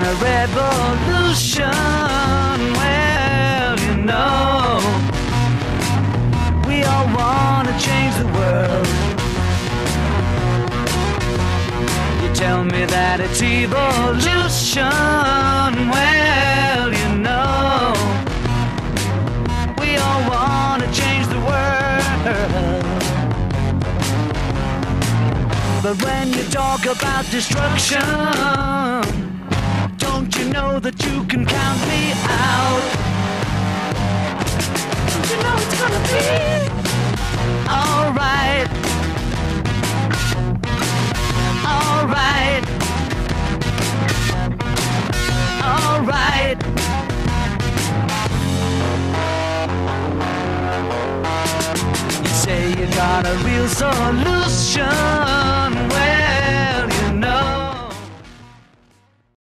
on a revolution. Well, you know, we all want to change the world. You tell me that it's evolution. Well, you know, we all want to change the world. But when you talk about destruction, that you can count me out? You know it's gonna be alright? Alright. Alright. You say you got a real solution.